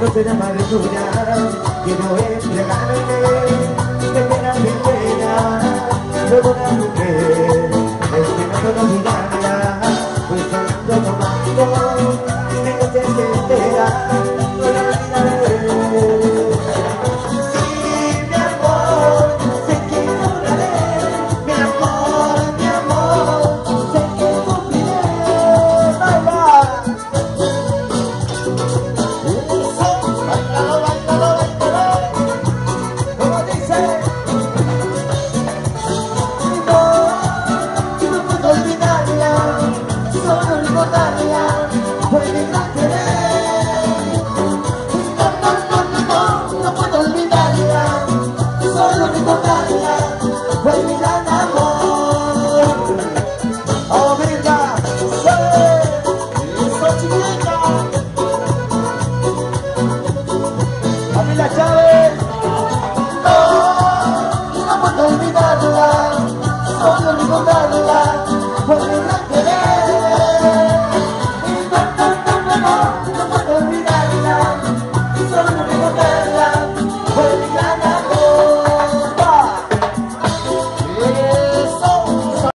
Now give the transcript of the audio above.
Noche de amargura quiero entregarme de pena mi pena luego una mujer es que no puedo olvidarla pues ando tomando de noches enteras no la olvidaré Sí, mi amor, sé que lloraré mi amor, mi amor sé que sufriré baila Bailalo, Camila Chávez. No, no puedo olvidarla, solo recordarla.